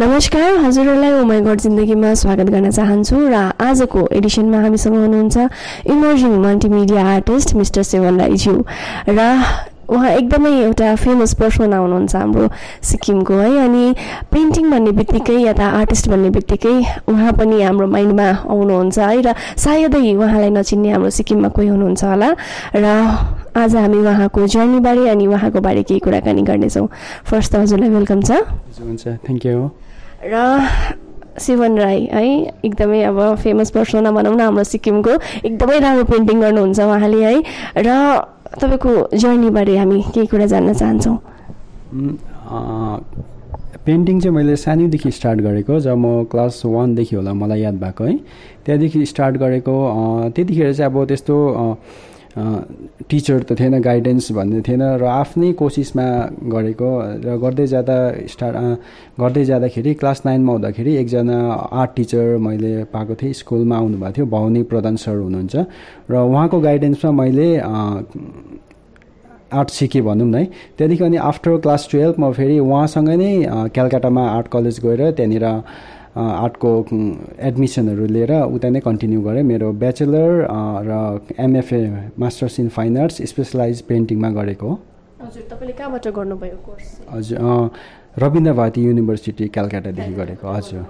नमस्कार हजुरहरूलाई उमैगढ जिन्दगीमा स्वागत गर्न चाहन्छु र आजको एडिसनमा हामीसँग हुनुहुन्छ emerging multimedia artist mister Sewan राईज्यू। र उहाँ एकदमै एउटा फेमस पर्सना हुनुहुन्छ हाम्रो सिक्किमको है। अनि पेन्टिङ भन्ने बित्तिकै या त आर्टिस्ट भन्ने बित्तिकै उहाँ पनि हाम्रो माइन्डमा आउनुहुन्छ है। र सायदै उहाँलाई नचिन्ने हाम्रो सिक्किममा कोही हुनुहुन्छ होला। र आज हामी उहाँको जर्नीबारे अनि उहाँको बारे केही कुराकानी गर्नेछौँ। फर्स्ट त हजुरलाई वेलकम छ। हुन्छ। थ्याङ्क यू र शिवन राई है। एकदमै अब फेमस पर्सना भनौँ न हाम्रो सिक्किमको। एकदमै राम्रो पेन्टिङ गर्नुहुन्छ उहाँले है। र तपाईँको जर्नीबारे हामी केही कुरा जान्न चाहन्छौँ। पेन्टिङ चाहिँ मैले सानैदेखि स्टार्ट गरेको जब म क्लास वानदेखि होला मलाई याद भएको है। त्यहाँदेखि स्टार्ट गरेको त्यतिखेर चाहिँ अब त्यस्तो टिचर त थिएन गाइडेन्स भन्ने थिएन र आफ्नै कोसिसमा गरेको र गर्दै जाँदा स्टार्ट गर्दै जाँदाखेरि क्लास नाइनमा हुँदाखेरि एकजना आर्ट टिचर मैले पाएको थिएँ स्कुलमा आउनुभएको थियो भवानी प्रधान सर हुनुहुन्छ र उहाँको गाइडेन्समा मैले आर्ट सिकेँ भनौँ न है। त्यहाँदेखि अनि आफ्टर क्लास टुवेल्भ म फेरि उहाँसँगै नै क्यालकाटामा आर्ट कलेज गएर त्यहाँनिर आर्टको एडमिसनहरू लिएर उता नै कन्टिन्यू गरेँ। मेरो ब्याचलर र MFA masters in fine arts specialize पेन्टिङमा गरेको हो। हजुर तपाईँले कहाँबाट गर्नुभयो कोर्स? हजुर रविन्द्र भारती युनिभर्सिटी क्यालकाटादेखि गरेको हजुर।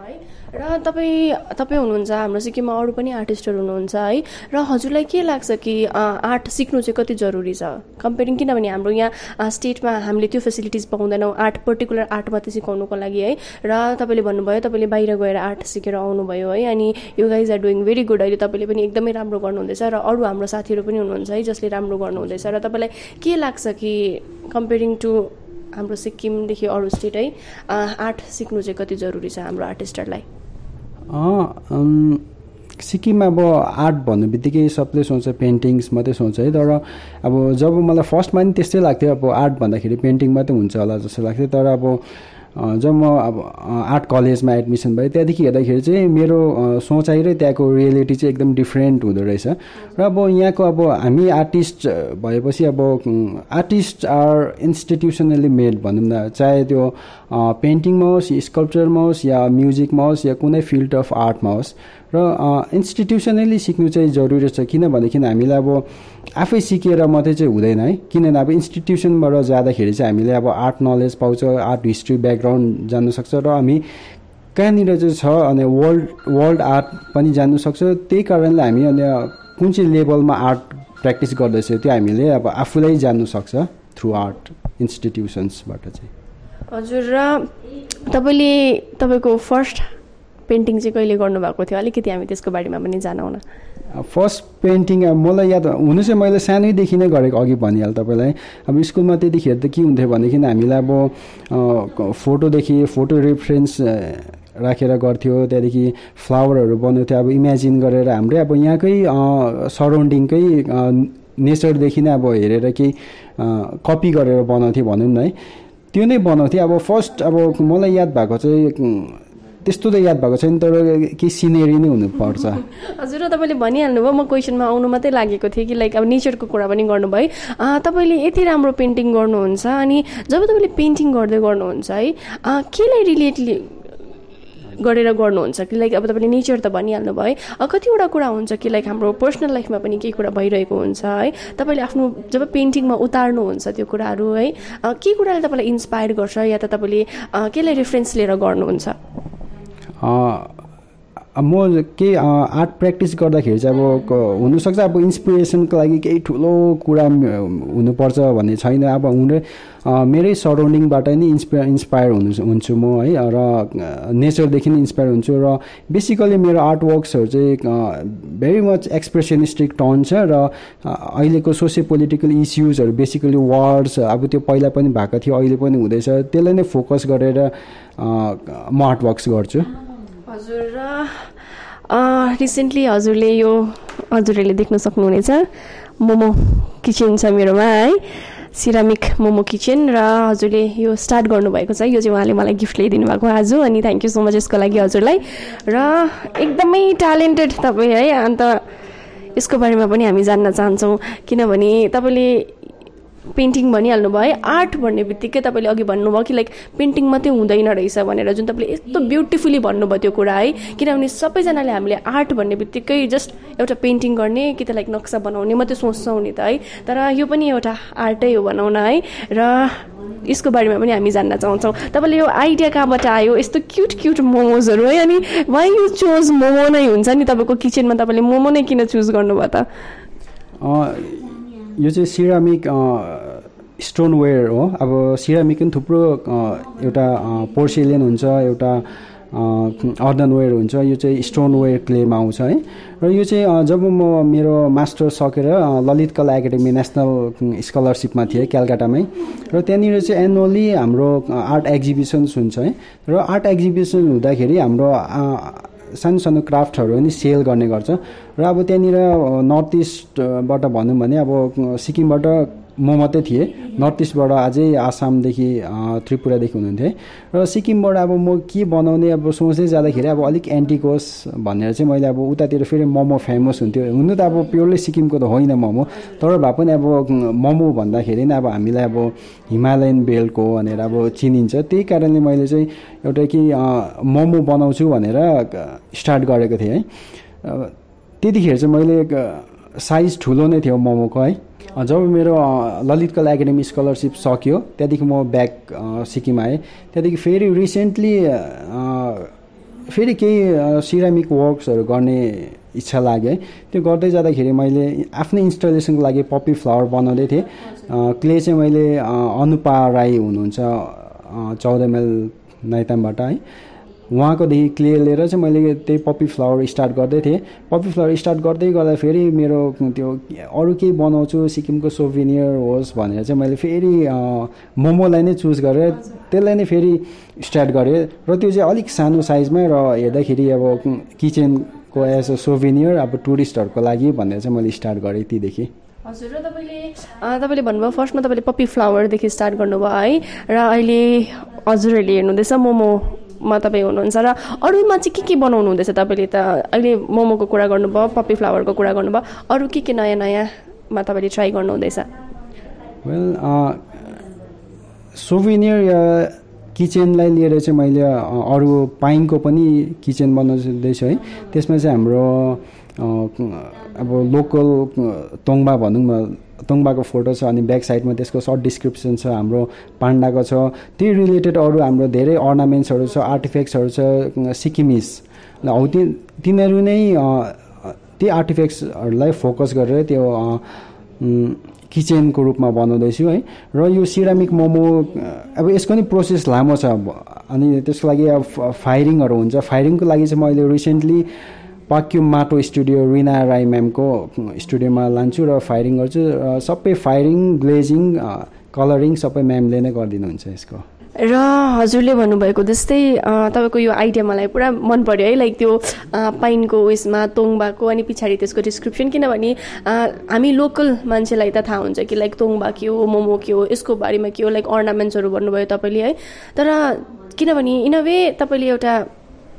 र तपाईँ तपाईँ हुनुहुन्छ हाम्रो सिक्किममा अरू पनि आर्टिस्टहरू हुनुहुन्छ है? र हजुरलाई के लाग्छ कि आर्ट सिक्नु चाहिँ कति जरुरी छ? कम्पेरिङ किनभने हाम्रो यहाँ स्टेटमा हामीले त्यो फेसिलिटिज पाउँदैनौँ आर्ट पर्टिकुलर आर्ट मात्रै सिकाउनुको लागि है? र तपाईँले भन्नुभयो तपाईँले बाहिर गएर आर्ट सिकेर आउनुभयो है? अनि you guys are doing very good अहिले तपाईँले पनि एकदमै राम्रो गर्नुहुँदैछ र अरू हाम्रो साथीहरू पनि हुनुहुन्छ है? जसले राम्रो गर्नुहुँदैछ र तपाईँलाई के लाग्छ कि कम्पेरिङ टु हाम्रो सिक्किमदेखि अरू स्टेट है? आर्ट सिक्नु चाहिँ कति जरुरी छ हाम्रो आर्टिस्टहरूलाई? सिक्किममा अब आर्ट भन्ने बित्तिकै सबले सोच्छ पेन्टिङ्स मात्रै सोच्छ है तर अब जब मलाई फर्स्टमा नि त्यस्तै लाग्थ्यो अब आर्ट भन्दाखेरि पेन्टिङ मात्रै हुन्छ होला जस्तो लाग्थ्यो तर अब जब म अब आर्ट कलेजमा एडमिसन भएँ त्यहाँदेखि हेर्दाखेरि चाहिँ मेरो सोचाइ र त्यहाँको रियालिटी चाहिँ एकदम डिफ्रेन्ट हुँदो रहेछ। र अब यहाँको अब हामी आर्टिस्ट भएपछि अब आर्टिस्ट आर इन्स्टिट्युसनली मेड भनौँ न चाहे त्यो पेन्टिङमा होस् स्कल्पचरमा होस् या म्युजिकमा होस् या कुनै फिल्ड अफ आर्टमा होस्। र इन्स्टिट्युसनली सिक्नु चाहिँ जरुरी छ किनभनेदेखि हामीलाई अब आफै सिकेर मात्रै चाहिँ हुँदैन है। किनभने अब इन्स्टिट्युसनबाट जाँदाखेरि चाहिँ हामीले अब आर्ट नलेज पाउँछ आर्ट हिस्ट्री ब्याकग्राउन्ड जान्नु सक्छ र हामी कहाँनिर चाहिँ छ अनि वर्ल्ड वर्ल्ड आर्ट पनि जान्नु सक्छ। त्यही कारणले हामी अनि कुन चाहिँ लेभलमा आर्ट प्र्याक्टिस गर्दैछ त्यो हामीले अब आफूलाई जान्नु सक्छ थ्रु आर्ट इन्स्टिट्युसन्सबाट चाहिँ। हजुर र तपाईँले तपाईँको फर्स्ट पेन्टिङ चाहिँ कहिले गर्नुभएको थियो? अलिकति हामी त्यसको बारेमा पनि जानौँ न फर्स्ट पेन्टिङ मलाई याद हुनु चाहिँ मैले सानैदेखि नै गरेको अघि भनिहालेँ तपाईँलाई। अब स्कुलमा त्यतिखेर त के हुन्थ्यो भनेदेखि हामीलाई अब फोटोदेखि फोटो रेफरेन्स राखेर गर्थ्यो। त्यहाँदेखि फ्लावरहरू बनाउँथ्यो। अब इमेजिन गरेर हाम्रै अब यहाँकै सराउन्डिङकै नेचरदेखि नै अब हेरेर केही कपी गरेर बनाउँथ्यो भनौँ न है। त्यो नै बनाउँथेँ अब फर्स्ट अब मलाई याद भएको चाहिँ त्यस्तो त याद भएको छैन तर केही सिनेरी नै हुनुपर्छ हजुर तपाईँले भनिहाल्नुभयो म क्वेसनमा आउनु मात्रै लागेको थिएँ कि लाइक अब नेचरको कुरा पनि गर्नुभयो। तपाईँले यति राम्रो पेन्टिङ गर्नुहुन्छ अनि जब तपाईँले पेन्टिङ गर्दै गर्नुहुन्छ है केलाई रिलेटली गरेर गर्नुहुन्छ कि लाइक अब तपाईँले नेचर त भनिहाल्नु भयो कतिवटा कुरा हुन्छ कि लाइक हाम्रो पर्सनल लाइफमा पनि केही कुरा भइरहेको हुन्छ है तपाईँले आफ्नो जब पेन्टिङमा उतार्नुहुन्छ त्यो कुराहरू है के कुराले तपाईँलाई इन्सपायर गर्छ या त तपाईँले केलाई रेफरेन्स लिएर गर्नुहुन्छ? म केही आर्ट प्र्याक्टिस गर्दाखेरि चाहिँ अब हुनसक्छ। अब इन्सपिरेसनको लागि केही ठुलो कुरा हुनुपर्छ भन्ने छैन। अब हुने मेरै सराउन्डिङबाट नै इन्सपा इन्सपायर हुनु हुन्छु म है। र नेचरदेखि नै इन्सपायर हुन्छु। र बेसिकली मेरो आर्ट वर्क्सहरू चाहिँ भेरी मच एक्सप्रेसनिस्टिक टर्न छ। र अहिलेको सोसियो पोलिटिकल इस्युजहरू बेसिकली वार्स अब त्यो पहिला पनि भएको थियो अहिले पनि हुँदैछ। त्यसलाई नै फोकस गरेर म आर्ट वर्क्स गर्छु हजुर र रिसेन्टली हजुरले यो हजुरहरूले देख्न सक्नुहुनेछ। मोमो किचन छ मेरोमा है। सिरामिक मोमो किचन र हजुरले यो स्टार्ट गर्नुभएको छ। यो चाहिँ उहाँले मलाई गिफ्ट ल्याइदिनु भएको आज अनि थ्याङ्क यू सो मच यसको लागि हजुरलाई। र एकदमै ट्यालेन्टेड तपाईँ है। अन्त यसको बारेमा पनि हामी जान्न चाहन्छौँ। किनभने तपाईँले पेन्टिङ भनिहाल्नु भयो है? आर्ट भन्ने बित्तिकै तपाईँले अघि भन्नुभयो कि लाइक पेन्टिङ मात्रै हुँदैन रहेछ भनेर जुन तपाईँले यस्तो ब्युटिफुल्ली भन्नुभयो त्यो कुरा है? किनभने सबैजनाले हामीले आर्ट भन्ने बित्तिकै जस्ट एउटा पेन्टिङ गर्ने कि त लाइक नक्सा बनाउने मात्रै सोच्छौँ नि त है? तर यो पनि एउटा आर्टै हो भनौँ न है? र यसको बारेमा पनि हामी जान्न चाहन्छौँ। तपाईँले यो आइडिया कहाँबाट आयो? यस्तो क्युट क्युट मोमोजहरू है? अनि वाइ यु चोज मोमो नै हुन्छ नि तपाईँको किचनमा तपाईँले मोमो नै किन चुज गर्नुभयो त? यो चाहिँ सिरामिक स्टोनवेयर हो। अब सिरामिक पनि थुप्रो एउटा पोर्सिलियन हुन्छ एउटा अर्दनवेयर हुन्छ यो चाहिँ स्टोनवेयर क्लेमा आउँछ है। र यो चाहिँ जब म मेरो मास्टर सकेर ललित कला एकाडेमी नेसनल स्कलरसिपमा थिएँ क्यालकाटामै। र त्यहाँनिर चाहिँ एनुअली हाम्रो आर्ट एक्जिबिसन्स हुन्छ है। र आर्ट एक्जिबिसन हुँदाखेरि हाम्रो सानो सानो क्राफ्टहरू पनि सेल गर्ने गर्छ। र अब त्यहाँनिर नर्थ इस्टबाट भनौँ भने अब सिक्किमबाट म मात्रै थिएँ। नर्थ इस्टबाट अझै आसामदेखि त्रिपुरादेखि हुनुहुन्थ्यो। र सिक्किमबाट अब म के बनाउने अब सोच्दै जाँदाखेरि अब अलिक एन्टिकोस भनेर चाहिँ मैले अब उतातिर फेरि मोमो फेमस हुन्थ्यो। हुनु त अब प्योरली सिक्किमको त होइन मोमो तर भए पनि अब मोमो भन्दाखेरि नै अब हामीलाई अब हिमालयन बेल्टको भनेर अब चिनिन्छ। त्यही कारणले मैले चाहिँ एउटा कि मोमो बनाउँछु भनेर स्टार्ट गरेको थिएँ है। त्यतिखेर चाहिँ मैले साइज ठुलो नै थियो मोमोको है। जब मेरो ललित कला एकाडेमी स्कलरसिप सक्यो त्यहाँदेखि म ब्याक सिक्किम आएँ। त्यहाँदेखि फेरि रिसेन्टली फेरि केही सिरामिक वर्क्सहरू गर्ने इच्छा लाग्यो है। त्यो गर्दै जाँदाखेरि मैले आफ्नै इन्स्टलेसनको लागि पप्पी फ्लावर बनाउँदै थिएँ। क्ले चाहिँ मैले अनुपा राई हुनुहुन्छ चौध माइल नाइतामबाट है। उहाँकोदेखि लिएर चाहिँ मैले त्यही पप्पी फ्लावर स्टार्ट गर्दै थिएँ। पप्पी फ्लावर स्टार्ट गर्दै गर्दा फेरि मेरो त्यो अरू केही बनाउँछु सिक्किमको सोभिनियर होस् भनेर चाहिँ मैले फेरि मोमोलाई नै चुज गरेर त्यसलाई नै फेरि स्टार्ट गरेँ। र त्यो चाहिँ अलिक सानो साइजमै र हेर्दाखेरि अब किचनको एज अ सोभिनियर अब टुरिस्टहरूको लागि भनेर चाहिँ मैले स्टार्ट गरेँ तीदेखि हजुर तपाईँले तपाईँले भन्नुभयो फर्स्टमा तपाईँले पप्पी फ्लावरदेखि स्टार्ट गर्नुभयो है। र अहिले हजुरहरूले हेर्नुहुँदैछ मोमो मा तपाईँ हुनुहुन्छ? र अरूमा चाहिँ के के बनाउनु हुँदैछ तपाईँले त? अहिले मोमोको कुरा गर्नुभयो पप्पी फ्लावरको कुरा गर्नुभयो। अरू के के नयाँ नयाँमा तपाईँले ट्राई गर्नुहुँदैछ? वेल सोभिनियर किचनलाई लिएर चाहिँ मैले अरू पाइनको पनि किचन बनाउँदैछु है। त्यसमा चाहिँ हाम्रो अब लोकल तोङ्बा भनौँ न तोङ्बाको फोटो छ अनि ब्याक साइडमा त्यसको सर्ट डिस्क्रिप्सन छ हाम्रो पाण्डाको छ। त्यही रिलेटेड अरू हाम्रो धेरै अर्नामेन्ट्सहरू छ आर्टिफेक्ट्सहरू छ सिक्किमिस। हौ ती तिनीहरू नै त्यही आर्टिफेक्ट्सहरूलाई फोकस गरेर त्यो किचनको रूपमा बनाउँदैछु है। र यो सिरामिक मोमो अब यसको नि प्रोसेस लामो छ अनि त्यसको लागि अब फायरिङहरू हुन्छ। फायरिङको लागि चाहिँ मैले रिसेन्टली पाक्युम माटो स्टुडियो रिना राई म्यामको स्टुडियोमा लान्छु र फायरिङ गर्छु। सबै फायरिङ ग्लेजिङ कलरिङ सबै म्यामले नै गरिदिनुहुन्छ यसको। र हजुरले भन्नुभएको जस्तै तपाईँको यो आइडिया मलाई पुरा मन पऱ्यो है। लाइक त्यो पाइनको उयसमा तोङबाको अनि पछाडि त्यसको डिस्क्रिप्सन किनभने हामी लोकल मान्छेलाई त थाहा हुन्छ कि लाइक तोङबा के हो मोमो के हो यसको बारेमा के हो लाइक अर्नामेन्ट्सहरू भन्नुभयो तपाईँले है। तर किनभने इन अ वे तपाईँले एउटा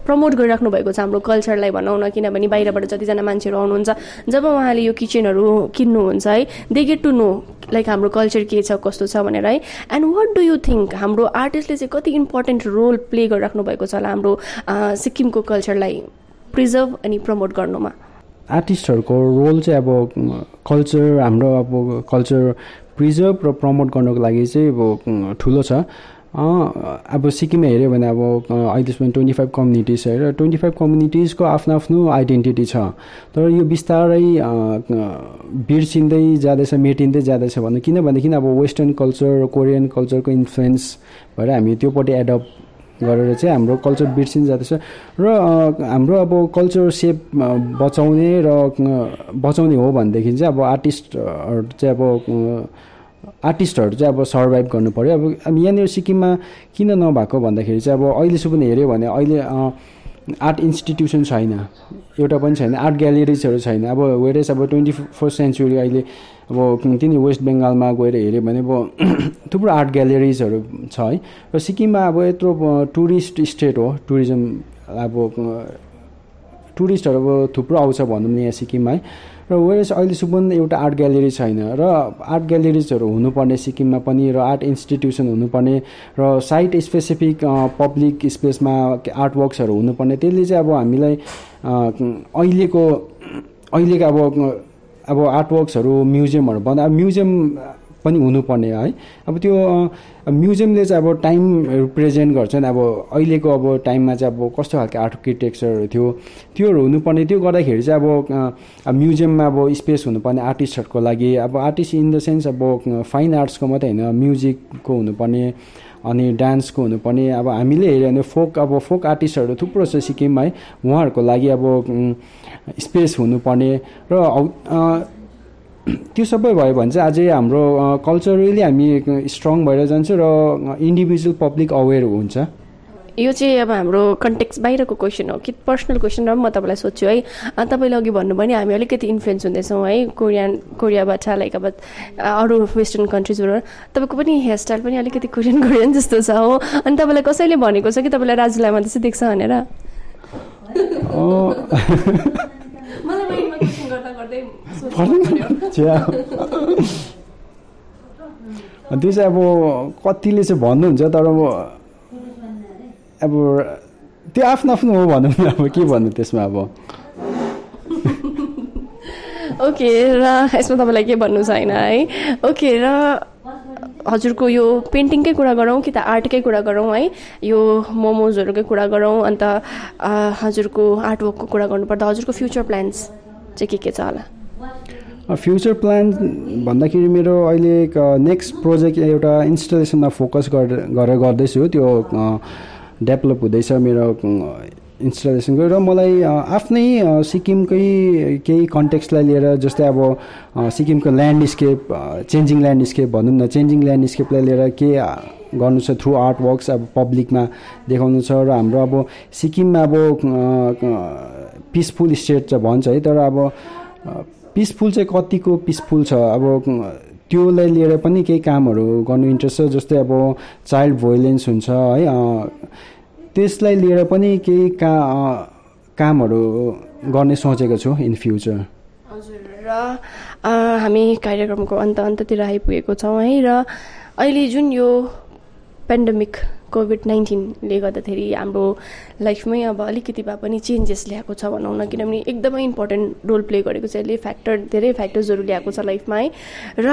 प्रमोट गरिराख्नु भएको छ हाम्रो कल्चरलाई भनौँ न किनभने बाहिरबाट जतिजना मान्छेहरू आउनुहुन्छ जब उहाँले यो किचनहरू किन्नुहुन्छ है they get to know like हाम्रो कल्चर के छ कस्तो छ भनेर है। And what do you think हाम्रो आर्टिस्टले चाहिँ कति इम्पोर्टेन्ट रोल प्ले गरिराख्नु भएको छ होला हाम्रो सिक्किमको कल्चरलाई प्रिजर्भ अनि प्रमोट गर्नुमा? आर्टिस्टहरूको रोल चाहिँ अब कल्चर हाम्रो अब कल्चर प्रिजर्भ र प्रमोट गर्नको लागि चाहिँ अब ठुलो छ। अब सिक्किममा हेऱ्यो भने अब अहिलेसम्म ट्वेन्टी फाइभ कम्युनिटिज छ र ट्वेन्टी फाइभ कम्युनिटिजको आफ्नो आफ्नो आइडेन्टिटी छ। तर यो बिस्तारै बिर्सिँदै जाँदैछ मेटिँदै जाँदैछ भन्नु किनभनेदेखि अब वेस्टर्न कल्चर कोरियन कल्चरको इन्फ्लुएन्स भएर हामी त्योपट्टि एडप्ट गरेर चाहिँ हाम्रो कल्चर बिर्सिँदै जाँदैछ। र हाम्रो अब कल्चर सेप बचाउने र बचाउने हो भनेदेखि चाहिँ अब आर्टिस्टहरू चाहिँ अब आर्टिस्टहरू चाहिँ अब सर्भाइभ गर्नु पऱ्यो अब यहाँनिर सिक्किममा किन नभएको भन्दाखेरि चाहिँ अब अहिलेसम्म हेऱ्यो भने अहिले आर्ट इन्स्टिट्युसन छैन। एउटा पनि छैन आर्ट ग्यालेरिजहरू छैन। अब वेरेस अब ट्वेन्टी फर्स्ट सेन्चुरी अहिले अब तिनी वेस्ट बेङ्गालमा गएर हेऱ्यो भने अब थुप्रो आर्ट ग्यालेरिजहरू छ है। र सिक्किममा अब यत्रो टुरिस्ट स्टेट हो टुरिज्म अब टुरिस्टहरू अब थुप्रो आउँछ भनौँ न यहाँ सिक्किममा है। र वेरेस अहिलेसम्म एउटा आर्ट ग्यालेरी छैन र आर्ट ग्यालेरिजहरू हुनुपर्ने सिक्किममा पनि र आर्ट इन्स्टिट्युसन हुनुपर्ने र साइट स्पेसिफिक पब्लिक स्पेसमा आर्ट वर्क्सहरू हुनुपर्ने त्यसले चाहिँ अब हामीलाई अहिलेको अहिलेको अब अब आर्टवर्क्सहरू म्युजियमहरू बन्दा अब म्युजियम पनि हुनुपर्ने है। अब त्यो म्युजियमले चाहिँ अब टाइम रिप्रेजेन्ट गर्छ नि अब अहिलेको अब टाइममा चाहिँ अब कस्तो खालको आर्किटेक्चरहरू थियो त्योहरू हुनुपर्ने। त्यो गर्दाखेरि चाहिँ अब म्युजियममा अब स्पेस हुनुपर्ने आर्टिस्टहरूको लागि। अब आर्टिस्ट इन द सेन्स अब फाइन आर्ट्सको मात्रै होइन म्युजिकको हुनुपर्ने अनि डान्सको हुनुपर्ने। अब हामीले हेऱ्यो भने फोक अब फोक आर्टिस्टहरू थुप्रो छ सिक्किममा है। उहाँहरूको लागि अब स्पेस हुनुपर्ने। र त्यो सबै भयो भने चाहिँ अझै हाम्रो कल्चरली हामी स्ट्रङ भएर जान्छ र इन्डिभिजुअल पब्लिक अवेर हुन्छ। यो चाहिँ अब हाम्रो कन्टेक्स बाहिरको क्वेसन हो कि पर्सनल क्वेसन र म तपाईँलाई सोध्छु है। तपाईँले अघि भन्नुभयो नि हामी अलिकति इन्फ्लुएन्स हुँदैछौँ है कोरियन कोरियाबाट लाइक अब अरू वेस्टर्न कन्ट्रिजबाट तपाईँको पनि हेयरस्टाइल पनि अलिकति कोरियन कोरियन जस्तो छ हो। अनि तपाईँलाई कसैले भनेको छ कि तपाईँलाई राजुलामा त्यस्तै देख्छ भनेर? त्यो चाहिँ अब कतिले चाहिँ भन्नुहुन्छ तर अब अब त्यो आफ्नो आफ्नो हो भनौँ न अब के भन्नु त्यसमा अब? ओके र यसमा तपाईँलाई के भन्नु छैन है? ओके र हजुरको यो पेन्टिङकै कुरा गरौँ कि त आर्टकै कुरा गरौँ है? यो मोमोजहरूकै कुरा गरौँ अन्त हजुरको आर्टवर्कको कुरा गर्नुपर्दा हजुरको फ्युचर प्लान्स चाहिँ के के छ होला? फ्युचर प्लान भन्दाखेरि मेरो अहिले नेक्स्ट प्रोजेक्ट एउटा इन्स्टलेसनमा फोकस गरेर गर्दैछु। त्यो डेभलप हुँदैछ मेरो इन्स्टलेसनको र मलाई आफ्नै सिक्किमकै केही कन्टेक्स्टलाई लिएर जस्तै अब सिक्किमको ल्यान्डस्केप चेन्जिङ ल्यान्डस्केप भनौँ न चेन्जिङ ल्यान्डस्केपलाई लिएर के गर्नु छ थ्रु आर्ट वर्क्स अब पब्लिकमा देखाउनु छ। र हाम्रो अब सिक्किममा अब पिसफुल स्टेट चाहिँ भन्छ है तर अब पिसफुल चाहिँ कतिको पिसफुल छ? अब त्योलाई लिएर पनि केही कामहरू गर्नु इन्ट्रेस्ट छ? जस्तै अब चाइल्ड भोइलेन्स हुन्छ है त्यसलाई लिएर पनि केही का कामहरू गर्ने सोचेको छु इन फ्युचर हजुर र हामी कार्यक्रमको अन्त अन्ततिर आइपुगेको छौँ है र अहिले जुन यो पेन्डेमिक कोभिड नाइन्टिनले गर्दाखेरि हाम्रो लाइफमै अब अलिकति भए पनि चेन्जेस ल्याएको छ भनौँ न किनभने एकदमै इम्पोर्टेन्ट रोल प्ले गरेको छ यसले फ्याक्टर धेरै फ्याक्टर्सहरू ल्याएको छ लाइफमा है। र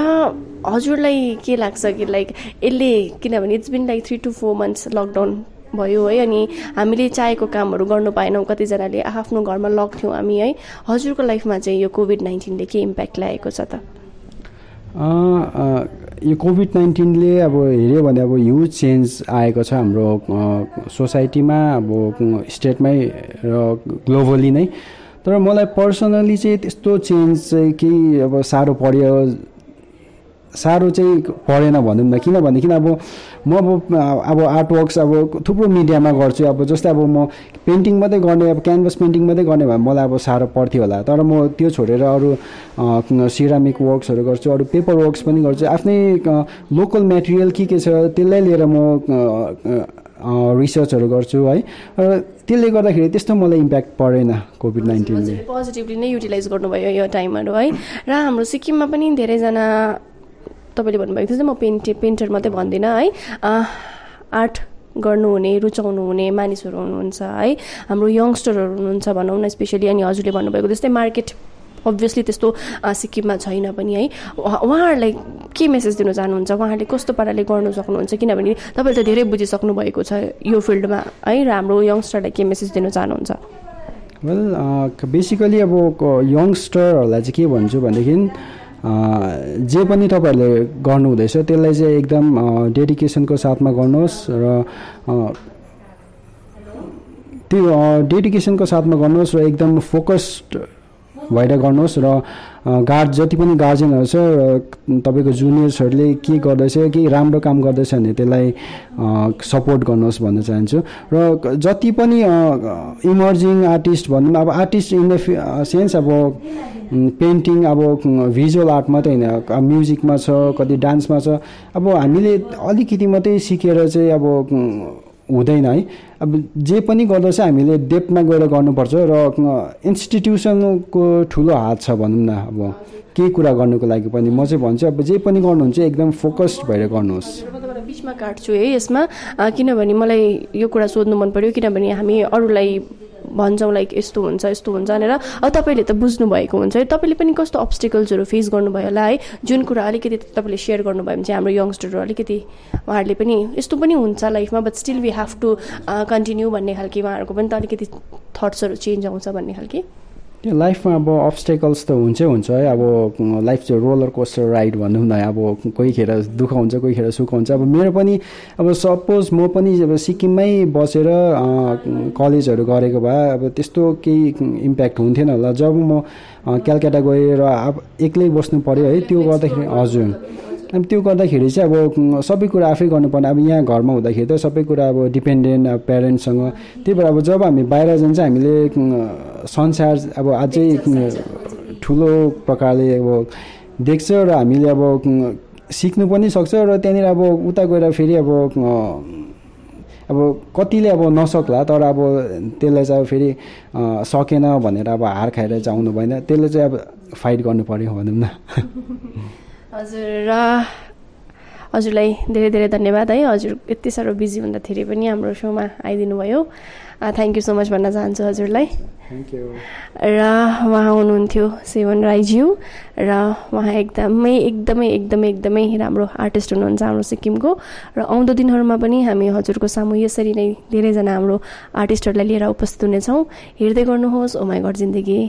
हजुरलाई के लाग्छ कि लाइक यसले किनभने it's been like three to four months lockdown भयो है अनि हामीले चाहेको कामहरू गर्नु पाएनौँ कतिजनाले आफ्नो घरमा लक थियौँ हामी है। हजुरको लाइफमा चाहिँ यो कोभिड नाइन्टिनले के इम्प्याक्ट ल्याएको छ त? यो कोभिड नाइन्टिनले अब हेऱ्यो भने अब ह्युज चेन्ज आएको छ हाम्रो सोसाइटीमा अब स्टेटमै र ग्लोबली नै। तर मलाई पर्सनली चाहिँ त्यस्तो चेन्ज चाहिँ केही अब साह्रो पर्यो साह्रो चाहिँ परेन भनौँ न किनभनेदेखि अब म अब अब आर्टवर्क्स अब थुप्रो मिडियामा गर्छु अब जस्तै अब म पेन्टिङ मात्रै गर्ने अब क्यानभस पेन्टिङ मात्रै गर्ने भए मलाई अब साह्रो पर्थ्यो होला। तर म त्यो छोडेर अरू सिरामिक वर्क्सहरू गर्छु अरू पेपर वर्क्स पनि गर्छु। आफ्नै लोकल मेटेरियल के के छ त्यसलाई लिएर म रिसर्चहरू गर्छु है। र त्यसले गर्दाखेरि त्यस्तो मलाई इम्प्याक्ट परेन कोभिड नाइन्टिनले पोजिटिभली नै युटिलाइज गर्नुभयो यो टाइमहरू है। र हाम्रो सिक्किममा पनि धेरैजना तपाईँले भन्नुभएको थियो म पेन्ट पेन्टर मात्रै भन्दिनँ है। आर्ट गर्नुहुने रुचाउनु हुने मानिसहरू हुनुहुन्छ है। हाम्रो यङ्स्टरहरू हुनुहुन्छ भनौँ न स्पेसली अनि हजुरले भन्नुभएको जस्तै मार्केट अभियसली त्यस्तो सिक्किममा छैन पनि है। उहाँहरूलाई के मेसेज दिन चाहनुहुन्छ? उहाँहरूले कस्तो पाराले गर्नु सक्नुहुन्छ? किनभने तपाईँले त धेरै बुझिसक्नु भएको छ यो फिल्डमा है र हाम्रो यङ्स्टरलाई के मेसेज दिन चाहनुहुन्छ? वेल बेसिकली अब यङ्स्टरहरूलाई चाहिँ के भन्छु भनेदेखि जे पनि तपाईँहरूले गर्नुहुँदैछ त्यसलाई चाहिँ एकदम डेडिकेसनको साथमा गर्नुहोस् र त्यो डेडिकेसनको साथमा गर्नुहोस् र एकदम फोकस्ड भएर गर्नुहोस् र गार्ड जति पनि गार्जेनहरू छ तपाईँको जुनियर्सहरूले के गर्दैछ केही राम्रो काम गर्दैछ भने त्यसलाई सपोर्ट गर्नुहोस् भन्न चाहन्छु। र जति पनि इमर्जिङ आर्टिस्ट भनौँ अब आर्टिस्ट इन द सेन्स अब पेन्टिङ अब भिजुअल आर्ट मात्रै होइन म्युजिकमा छ कति डान्समा छ। अब हामीले अलिकति मात्रै सिकेर चाहिँ अब हुँदैन है। अब जे पनि गर्दा चाहिँ हामीले डेपमा गएर गर्नुपर्छ र इन्स्टिट्युसनको ठुलो हात छ भनौँ न अब। केही कुरा गर्नुको लागि पनि म चाहिँ भन्छु अब जे पनि गर्नुहुन्छ एकदम फोकस्ड भएर गर्नुहोस्। बिचमा काट्छु है यसमा। किनभने मलाई यो कुरा सोध्नु मन पऱ्यो किनभने हामी अरूलाई भन्छौँ लाइक यस्तो हुन्छ यस्तो हुन्छ भनेर। अब तपाईँले त बुझ्नु भएको हुन्छ तपाईँले पनि कस्तो अब्सटिकल्सहरू फेस गर्नुभयो होला है? जुन कुरा अलिकति तपाईँले सेयर गर्नुभयो भने चाहिँ हाम्रो यङ्स्टरहरू अलिकति उहाँहरूले पनि यस्तो पनि हुन्छ लाइफमा but still we have to continue भन्ने खालको उहाँहरूको पनि त अलिकति थट्सहरू चेन्ज आउँछ भन्ने खालको। त्यो लाइफमा अब अब्सटेकल्स त हुन्छै हुन्छ है। अब लाइफ चाहिँ रोलर कोस्टर राइड भनौँ न अब कोही खेर दुःख हुन्छ कोही खेर सुख हुन्छ। अब मेरो पनि अब सपोज म पनि अब सिक्किममै बसेर कलेजहरू गरेको भए अब त्यस्तो केही इम्प्याक्ट हुन्थेन होला। जब म क्यालकाटा गएर अब एक्लै बस्नु पऱ्यो है त्यो गर्दाखेरि हजुर। अब त्यो गर्दाखेरि चाहिँ अब सबै कुरा आफै गर्नुपर्ने। अब यहाँ घरमा हुँदाखेरि त सबै कुरा अब डिपेन्डेन्ट अब प्यारेन्ट्ससँग त्यही भएर अब जब हामी बाहिर जान्छ हामीले संसार अब अझै ठुलो प्रकारले अब देख्छ र हामीले अब सिक्नु पनि सक्छ र त्यहाँनिर अब उता गएर फेरि अब अब कतिले अब नसक्ला तर अब त्यसलाई चाहिँ अब फेरि सकेन भनेर अब हार खाएर चाहिँ आउनु भएन। त्यसले चाहिँ अब फाइट गर्नु पऱ्यो भनौँ न। हजुर र हजुरलाई धेरै धेरै धन्यवाद है। हजुर यति साह्रो बिजी हुँदाखेरि पनि हाम्रो सोमा आइदिनु भयो थ्याङ्क यू सो मच भन्न चाहन्छु हजुरलाई। र उहाँ हुनुहुन्थ्यो सेवन राईज्यू र उहाँ एकदमै एकदमै एकदमै एकदमै राम्रो आर्टिस्ट हुनुहुन्छ हाम्रो सिक्किमको। र आउँदो दिनहरूमा पनि हामी हजुरको सामु यसरी नै धेरैजना हाम्रो आर्टिस्टहरूलाई लिएर उपस्थित हुनेछौँ। हेर्दै गर्नुहोस् ओ माई गड जिन्दगी।